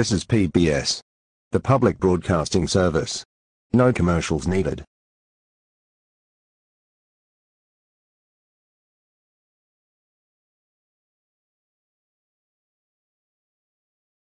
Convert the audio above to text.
This is PBS, the public broadcasting service. No commercials needed.